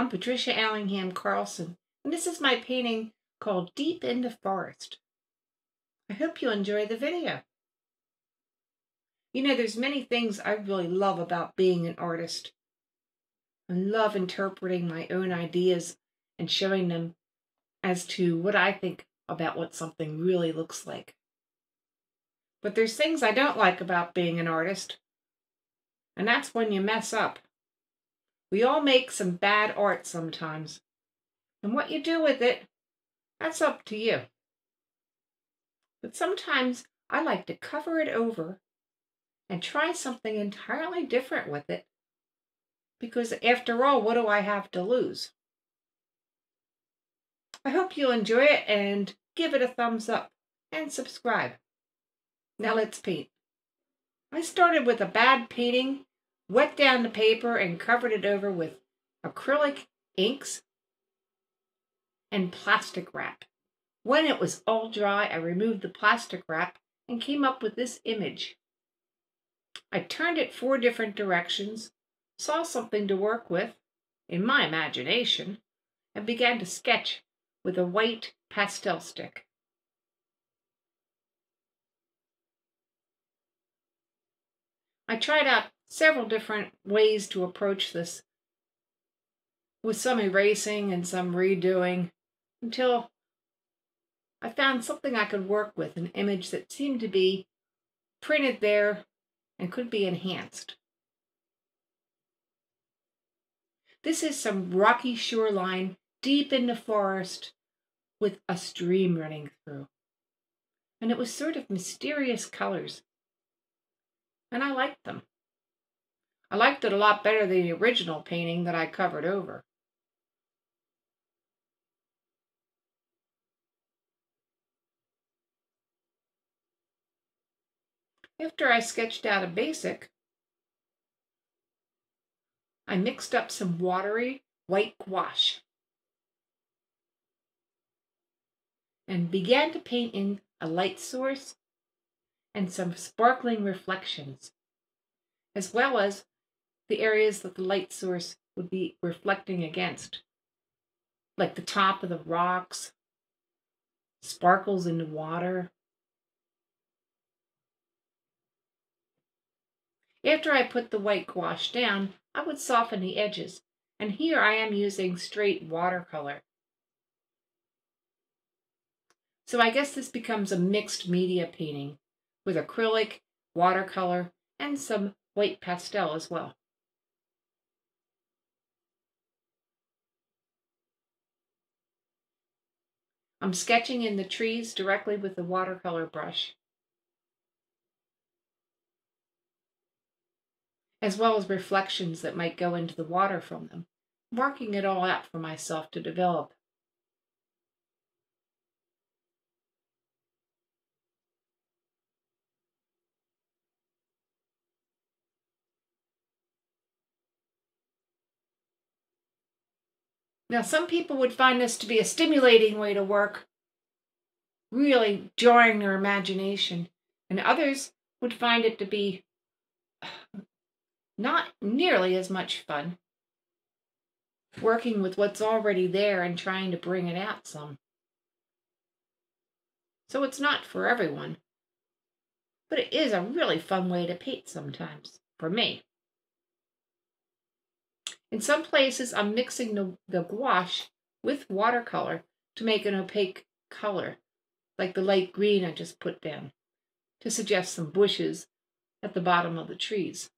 I'm Patricia Allingham Carlson, and this is my painting called Deep in the Forest. I hope you enjoy the video. You know, there's many things I really love about being an artist. I love interpreting my own ideas and showing them as to what I think about what something really looks like. But there's things I don't like about being an artist, and that's when you mess up. We all make some bad art sometimes. And what you do with it, that's up to you. But sometimes I like to cover it over and try something entirely different with it. Because after all, what do I have to lose? I hope you enjoy it and give it a thumbs up and subscribe. Now let's paint. I started with a bad painting wet down the paper and covered it over with acrylic inks and plastic wrap. When it was all dry, I removed the plastic wrap and came up with this image. I turned it four different directions, saw something to work with, in my imagination, and began to sketch with a white pastel stick. I tried out several different ways to approach this with some erasing and some redoing until I found something I could work with, an image that seemed to be printed there and could be enhanced. This is some rocky shoreline deep in the forest with a stream running through. And it was sort of mysterious colors. And I liked them. I liked it a lot better than the original painting that I covered over. After I sketched out a basic, I mixed up some watery white gouache and began to paint in a light source and some sparkling reflections, as well as the areas that the light source would be reflecting against, like the top of the rocks, sparkles in the water. After I put the white gouache down, I would soften the edges, and here I am using straight watercolor. So I guess this becomes a mixed media painting with acrylic, watercolor, and some white pastel as well. I'm sketching in the trees directly with the watercolor brush. As well as reflections that might go into the water from them, marking it all out for myself to develop. Now, some people would find this to be a stimulating way to work, really jarring their imagination, and others would find it to be not nearly as much fun, working with what's already there and trying to bring it out some. So it's not for everyone, but it is a really fun way to paint sometimes, for me. In some places, I'm mixing the, the gouache with watercolor to make an opaque color, like the light green I just put down, to suggest some bushes at the bottom of the trees.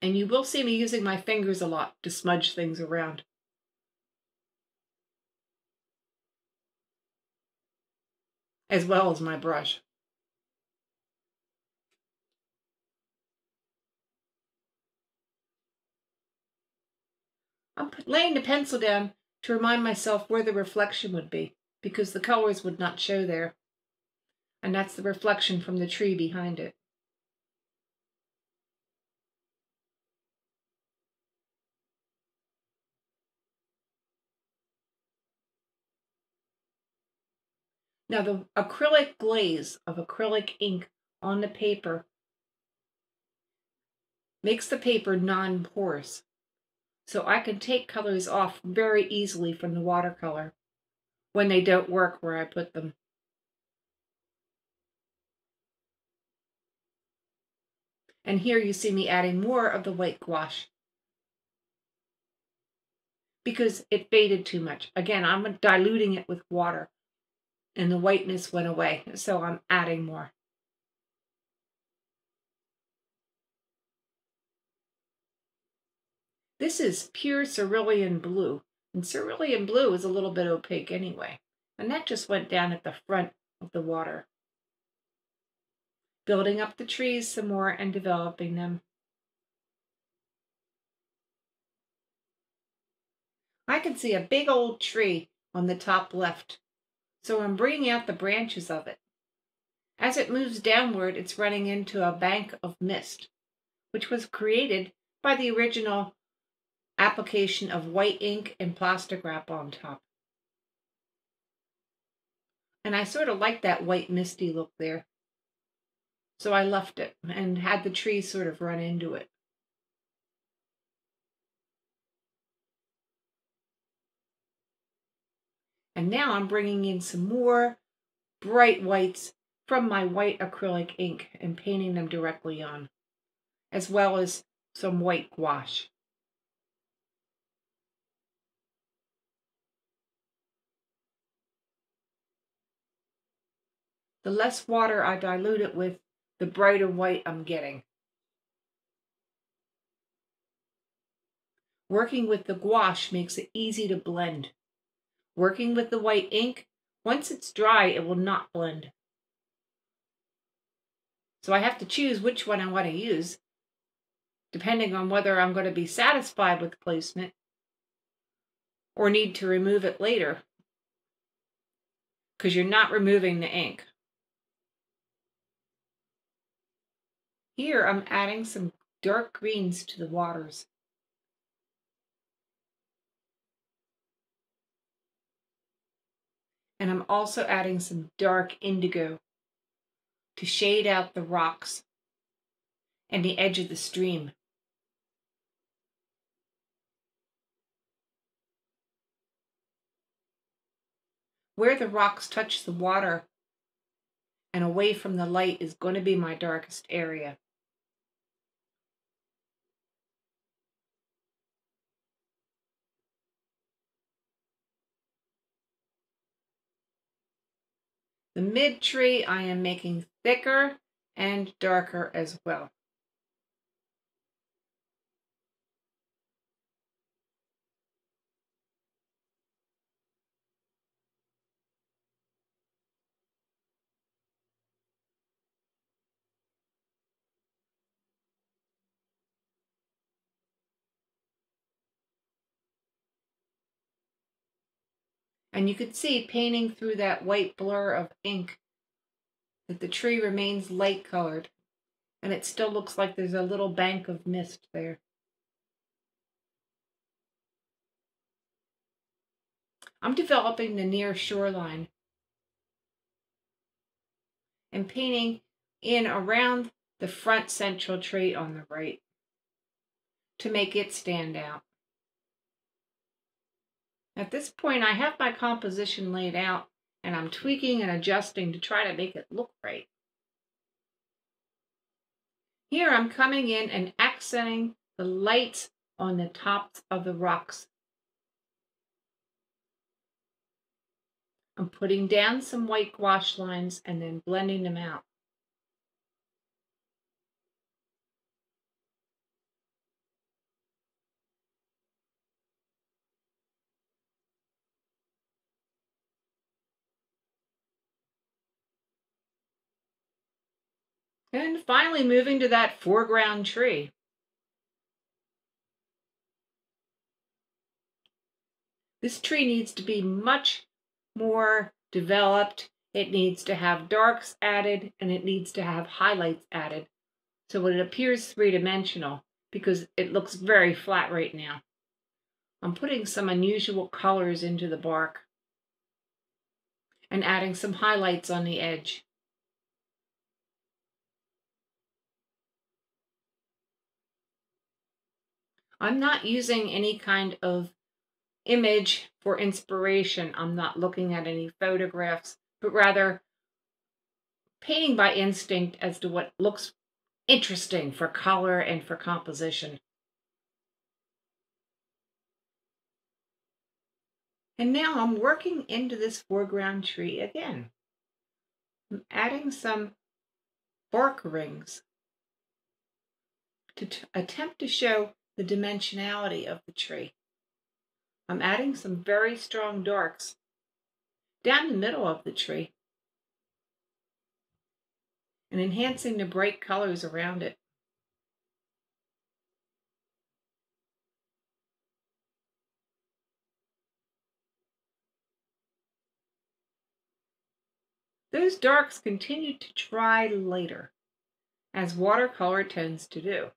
And you will see me using my fingers a lot to smudge things around. As well as my brush. I'm laying the pencil down to remind myself where the reflection would be, because the colors would not show there. And that's the reflection from the tree behind it. Now the acrylic glaze of acrylic ink on the paper makes the paper non-porous. So I can take colors off very easily from the watercolor when they don't work where I put them. And here you see me adding more of the white gouache because it faded too much. Again, I'm diluting it with water and the whiteness went away. So I'm adding more. This is pure cerulean blue. And cerulean blue is a little bit opaque anyway. And that just went down at the front of the water. Building up the trees some more and developing them. I can see a big old tree on the top left, so I'm bringing out the branches of it. As it moves downward, it's running into a bank of mist, which was created by the original application of white ink and plastic wrap on top. And I sort of like that white misty look there. So I left it and had the tree sort of run into it. And now I'm bringing in some more bright whites from my white acrylic ink and painting them directly on, as well as some white gouache. The less water I dilute it with, the brighter white I'm getting. Working with the gouache makes it easy to blend. Working with the white ink, once it's dry, it will not blend. So I have to choose which one I want to use, depending on whether I'm going to be satisfied with placement or need to remove it later, because you're not removing the ink. Here I'm adding some dark greens to the waters. And I'm also adding some dark indigo to shade out the rocks and the edge of the stream. Where the rocks touch the water and away from the light is going to be my darkest area. The mid tree I am making thicker and darker as well. And you could see painting through that white blur of ink that the tree remains light colored and it still looks like there's a little bank of mist there. I'm developing the near shoreline and painting in around the front central tree on the right to make it stand out. At this point, I have my composition laid out and I'm tweaking and adjusting to try to make it look right. Here I'm coming in and accenting the lights on the tops of the rocks. I'm putting down some white gouache lines and then blending them out. And finally moving to that foreground tree. This tree needs to be much more developed. It needs to have darks added and it needs to have highlights added so it appears three-dimensional because it looks very flat right now. I'm putting some unusual colors into the bark. and adding some highlights on the edge. I'm not using any kind of image for inspiration. I'm not looking at any photographs, but rather painting by instinct as to what looks interesting for color and for composition. And now I'm working into this foreground tree again. I'm adding some bark rings to attempt to show the dimensionality of the tree. I'm adding some very strong darks down the middle of the tree and enhancing the bright colors around it. Those darks continue to dry later, as watercolor tends to do,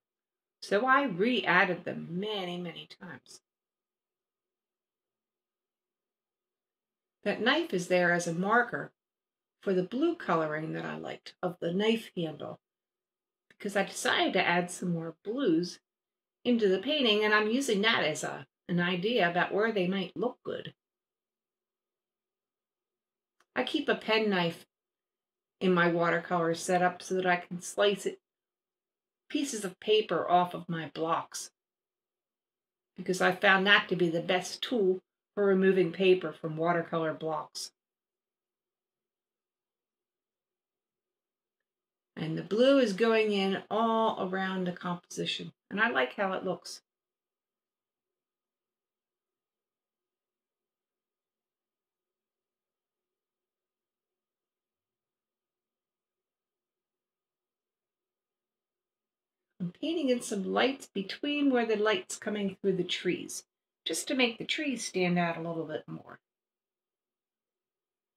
so I re-added them many, many times. That knife is there as a marker for the blue coloring that I liked of the knife handle because I decided to add some more blues into the painting and I'm using that as a, an idea about where they might look good. I keep a pen knife in my watercolor set up so that I can slice it pieces of paper off of my blocks because I found that to be the best tool for removing paper from watercolor blocks. And the blue is going in all around the composition. And I like how it looks. I'm painting in some lights between where the light's coming through the trees, just to make the trees stand out a little bit more.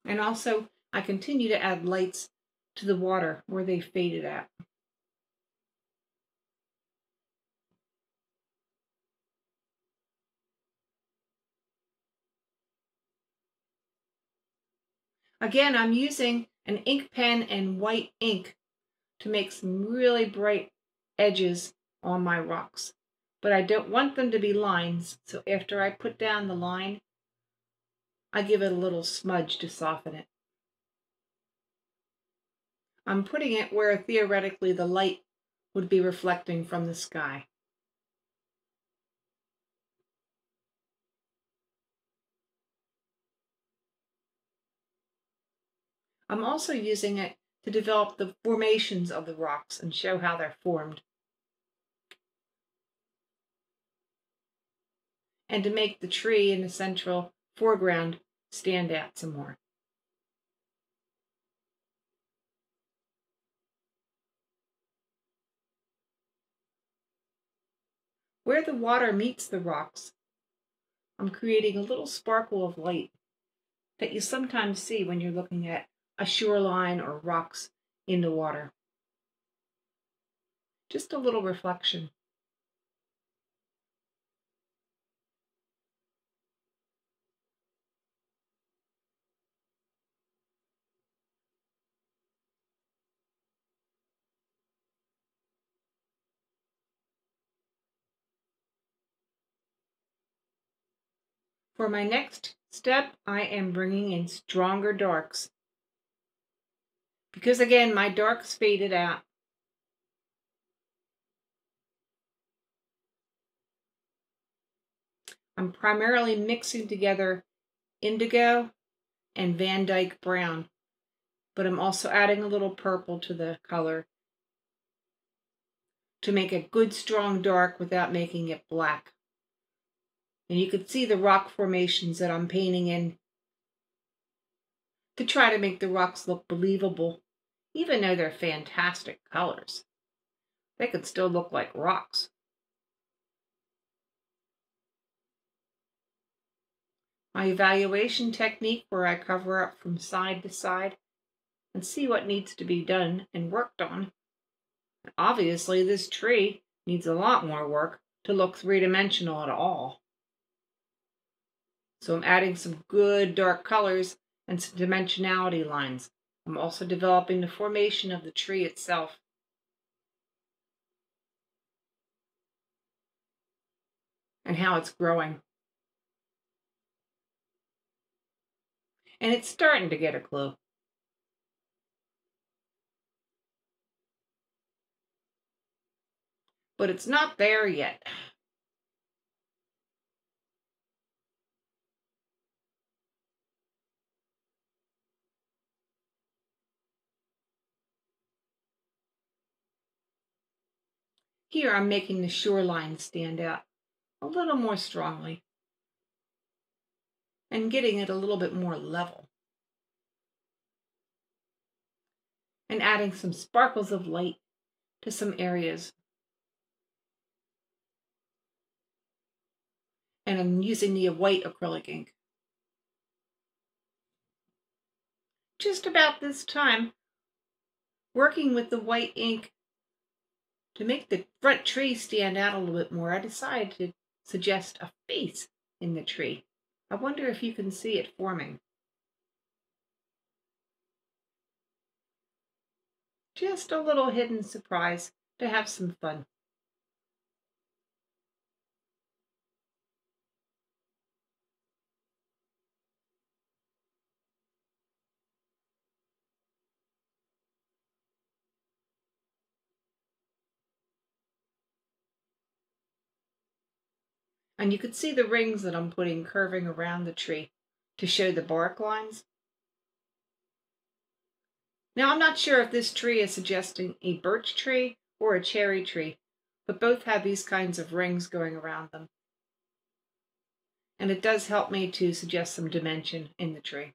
And also, I continue to add lights to the water where they faded at. Again, I'm using an ink pen and white ink to make some really bright edges on my rocks. But I don't want them to be lines, so after I put down the line, I give it a little smudge to soften it. I'm putting it where theoretically the light would be reflecting from the sky. I'm also using it to develop the formations of the rocks and show how they're formed. And to make the tree in the central foreground stand out some more. Where the water meets the rocks, I'm creating a little sparkle of light that you sometimes see when you're looking at a shoreline or rocks in the water. Just a little reflection. For my next step, I am bringing in stronger darks. Because again, my darks faded out. I'm primarily mixing together indigo and Van Dyke brown, but I'm also adding a little purple to the color to make a good strong dark without making it black. And you can see the rock formations that I'm painting in to try to make the rocks look believable, even though they're fantastic colors. They could still look like rocks. My evaluation technique where I cover up from side to side and see what needs to be done and worked on. Obviously, this tree needs a lot more work to look three-dimensional at all. So I'm adding some good dark colors and some dimensionality lines. I'm also developing the formation of the tree itself. And how it's growing. And it's starting to get a clue. But it's not there yet. Here I'm making the shoreline stand out a little more strongly and getting it a little bit more level. And adding some sparkles of light to some areas. And I'm using the white acrylic ink. Just about this time, working with the white ink to make the front tree stand out a little bit more, I decided to suggest a face in the tree. I wonder if you can see it forming. Just a little hidden surprise to have some fun. And you can see the rings that I'm putting curving around the tree to show the bark lines. Now I'm not sure if this tree is suggesting a birch tree or a cherry tree, but both have these kinds of rings going around them. And it does help me to suggest some dimension in the tree.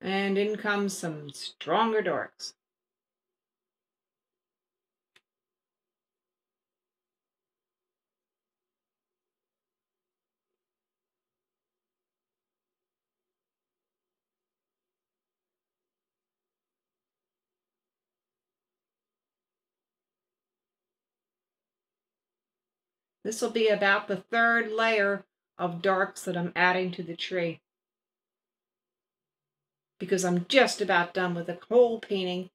And in comes some stronger darks. This will be about the third layer of darks that I'm adding to the tree because I'm just about done with the whole painting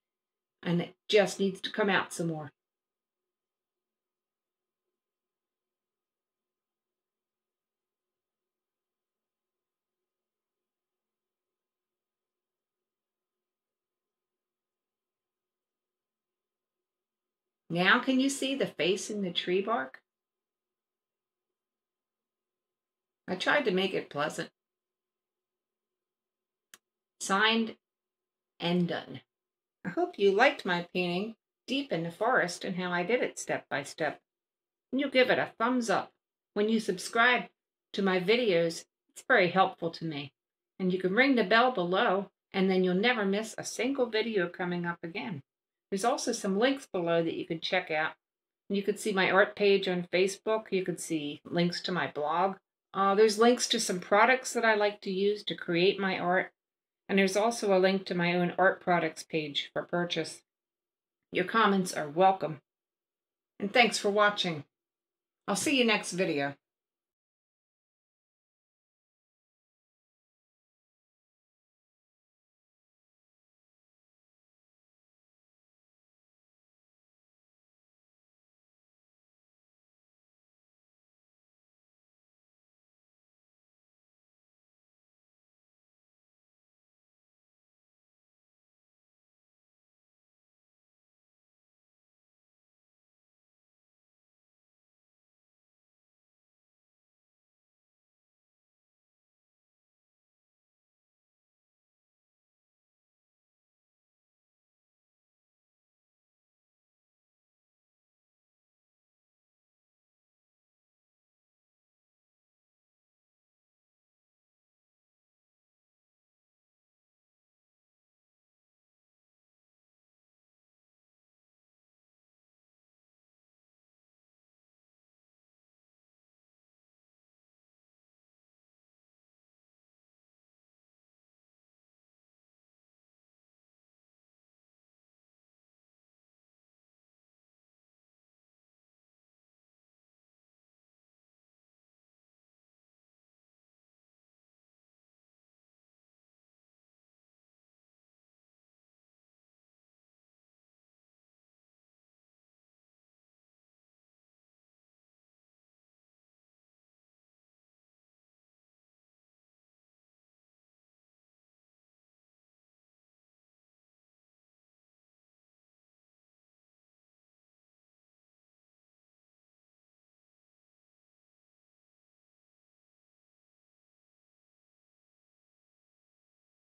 and it just needs to come out some more. Now can you see the face in the tree bark? I tried to make it pleasant. Signed and done. I hope you liked my painting deep in the forest and how I did it step by step. And you'll give it a thumbs up. When you subscribe to my videos, it's very helpful to me. And you can ring the bell below and then you'll never miss a single video coming up again. There's also some links below that you can check out. You can see my art page on Facebook. You can see links to my blog. Uh, there's links to some products that I like to use to create my art. And there's also a link to my own art products page for purchase. Your comments are welcome. And thanks for watching. I'll see you next video.